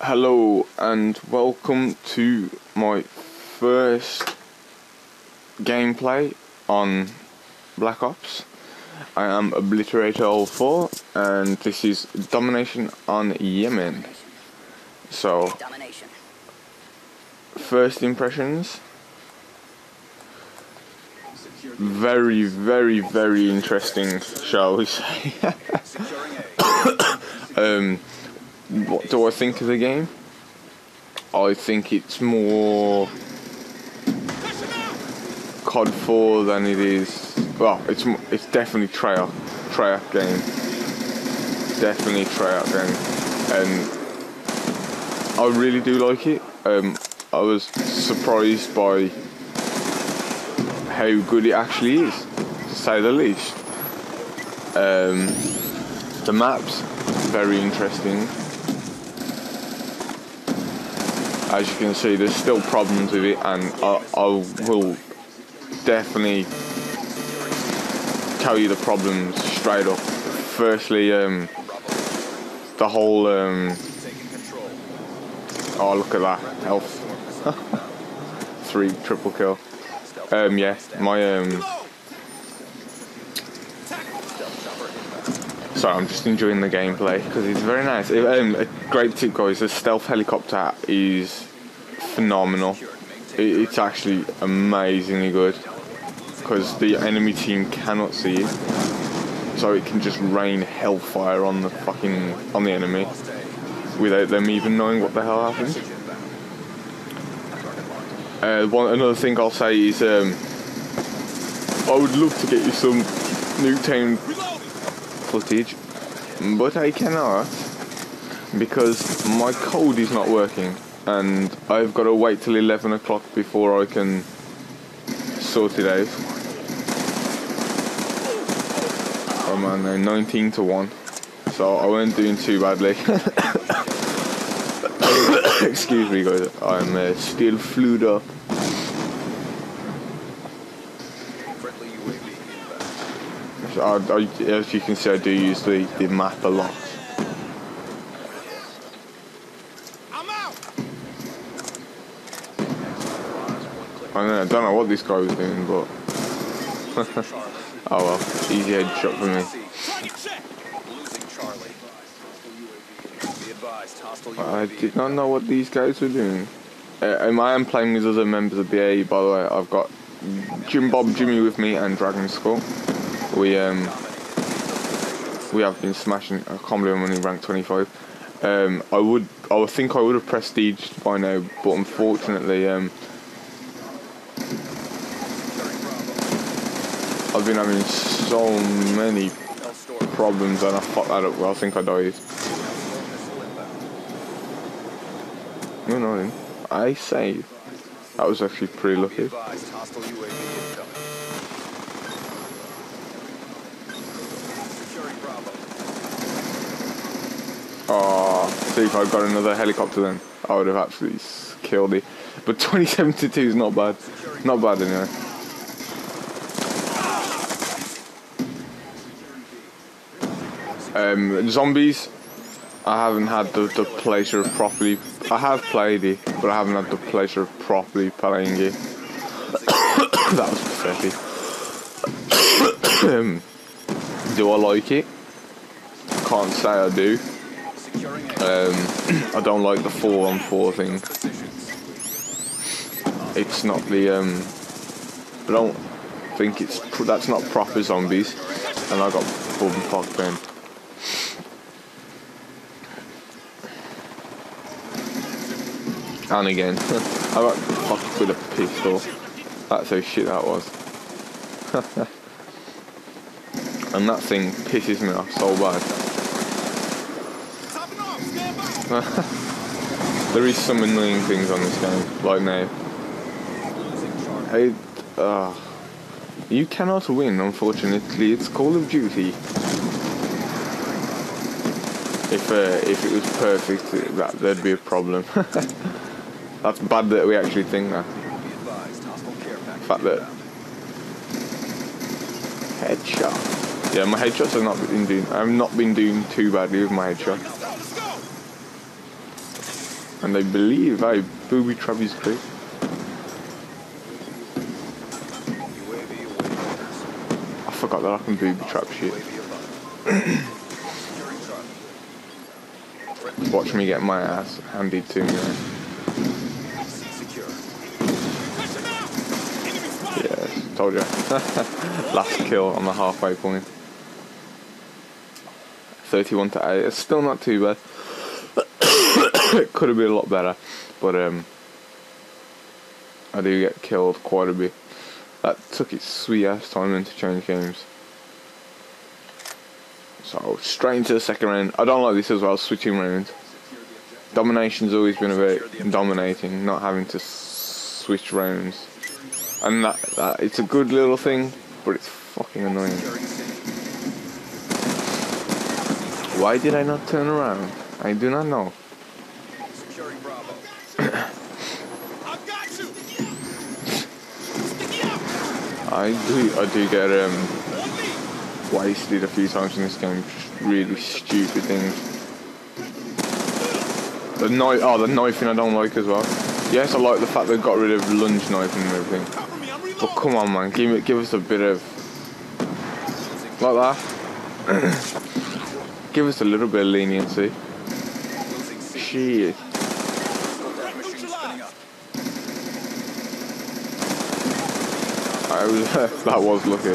Hello and welcome to my first gameplay on Black Ops. I am Obliterator 04 and this is Domination on Yemen. So, first impressions. Very, very, very interesting, shall we say. um, what do I think of the game? I think it's more COD 4 than it is. Well, it's it's definitely Treyarch Treyarch game. Definitely Treyarch game, and I really do like it. Um, I was surprised by how good it actually is, to say the least. Um, the maps very interesting. As you can see, there's still problems with it, and I, I will definitely tell you the problems straight up. Firstly, um, the whole um, oh look at that health, three triple kill. Um, yeah, my Sorry, I'm just enjoying the gameplay because it's very nice. It, um, a great tip, guys. The stealth helicopter is phenomenal. It, it's actually amazingly good because the enemy team cannot see it, so it can just rain hellfire on the fucking on the enemy without them even knowing what the hell happened. Uh, one another thing I'll say is um, I would love to get you some new Nuketown footage, but I cannot because my code is not working, and I've got to wait till 11 o'clock before I can sort it out. Oh man, no, 19 to 1. So I wasn't doing too badly. Excuse me, guys. I'm uh, still flued up. I, I, as you can see, I do use the, the map a lot. I'm out. I don't know, I don't know what this guy was doing, but oh well, easy headshot for me. Target check. Losing Charlie. Be advised, hostile I did not know what these guys were doing. Uh, um, I am playing with other members of BAE, by the way. I've got Jim Bob Jimmy with me and Dragon Skull. We um we have been smashing. I can't believe I'm only ranked 25. Um, I would, I would think I would have prestiged by now, but unfortunately, um, I've been having so many problems and I fucked that up. Well, I think I died. No, no, I saved. That was actually pretty lucky. advised, hostile UAV incoming. Securing Bravo. Oh, see if I'd got another helicopter then, I would have absolutely killed it. But 27 to 2 is not bad. Not bad anyway. Um, zombies, I haven't had the, the pleasure of properly. I have played it, but I haven't had the pleasure of properly playing it. that was pathetic. um, do I like it? Can't say I do. Um, I don't like the four on four thing. It's not the um. I don't think it's that's not proper zombies, and I got bum fuck then. And again, I got fucked with a pistol. That's how shit that was. and that thing pisses me off so bad. Topping off. Stand by. There is some annoying things on this game, like now. I, uh, you cannot win, unfortunately. It's Call of Duty. If uh, if it was perfect, that there'd be a problem. That's bad that we actually think that. The fact that headshot. Yeah, my headshots have not been doing. I've not been doing too badly with my headshot. Let's go. Let's go. And they believe I booby trap his orders. I forgot that I can booby trap shit. Watch me get my ass handed to me. Yes, told you. Last kill on the halfway point. 31 to 8. It's still not too bad. it could have been a lot better. But um I do get killed quite a bit. That took its sweet ass time then to change games. So straight into the second round. I don't like this as well, switching rounds. Domination's always been about dominating, not having to switch rounds. And that, that it's a good little thing, but it's fucking annoying. Why did I not turn around? I do not know. Securing Bravo. I've got you! Sticky out! I do I do get um wasted a few times in this game, just really stupid things. The knife oh the knifing I don't like as well. Yes, I like the fact they got rid of lunge knifing and everything. But come on man, give give us a bit of like that. give us a little bit of leniency. Shit. Hostile death machine spinning up. I was that was lucky.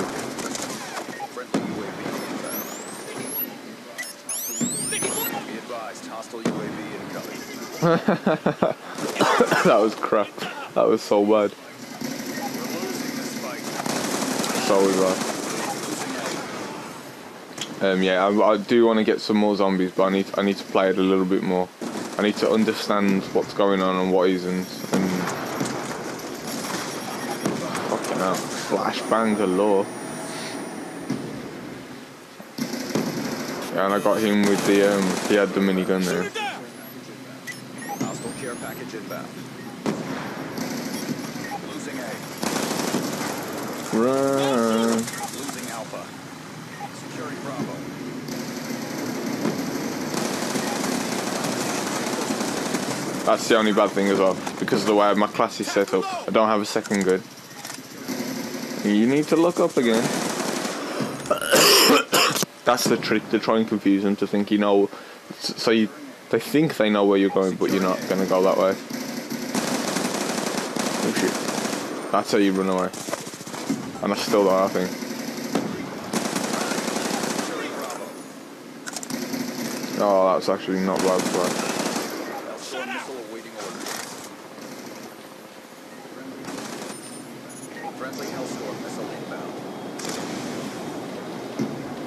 That was crap. That was so bad. So bad. Um, yeah, I, I do want to get some more zombies, but I need I need to play it a little bit more. I need to understand what's going on and what isn't. And fucking hell, flashbang galore. Yeah, and I got him with the um, he had the minigun there. Hostile care package inbound. Losing A. Run. Losing Alpha. Securing Bravo. That's the only bad thing as well, because of the way my class is set up. I don't have a second gun. You need to look up again. That's the trick to try and confuse them to think you know. So you, they think they know where you're going, but you're not going to go that way. Oh shit. That's how you run away. And I still don't, I think. Oh, that's actually not bad. But Hellstorm missile awaiting orders. Friendly Hellstorm missile inbound.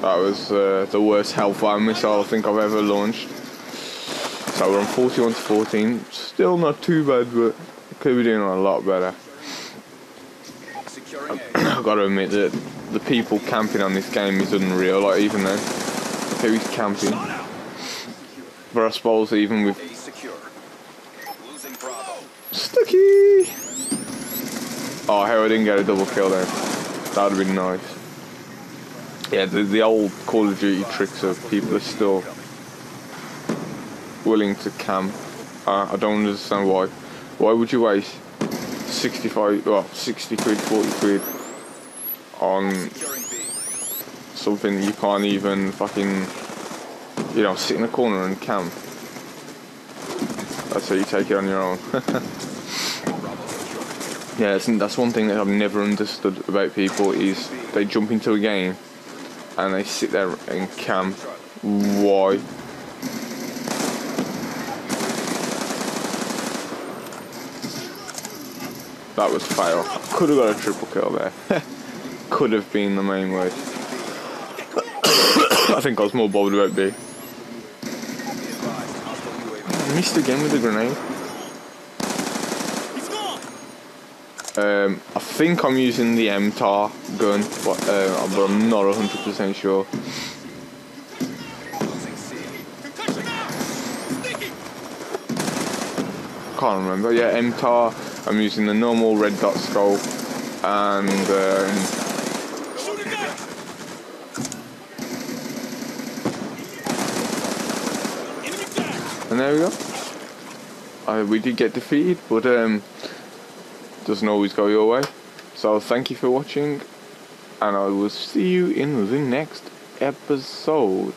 that was uh, the worst Hellfire missile I think I've ever launched. So we're on 41 to 14. Still not too bad, but could be doing a lot better. I've got to admit that the people camping on this game is unreal. Like even though he's camping. Shot out! But I suppose even with A secure. Losing Bravo. Stucky. Oh, I didn't get a double kill there. That would have been nice. Yeah, the, the old Call of Duty tricks of people are still willing to camp. Uh, I don't understand why. Why would you waste 65, well, 60 quid, 40 quid on something you can't even fucking, you know, sit in a corner and camp? That's how you take it on your own. Yeah, that's, one thing that I've never understood about people is they jump into a game and they sit there and camp. Why? That was fail. Could have got a triple kill there. Could have been the main way. I think I was more bothered about B. Missed again with the grenade. Um, I think I'm using the MTAR gun, but, uh, but I'm not 100% sure. Can't remember. Yeah, MTAR. I'm using the normal red dot scope, and um, and there we go. uh, we did get defeated, but um, doesn't always go your way. So thank you for watching, and I will see you in the next episode.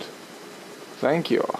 Thank you.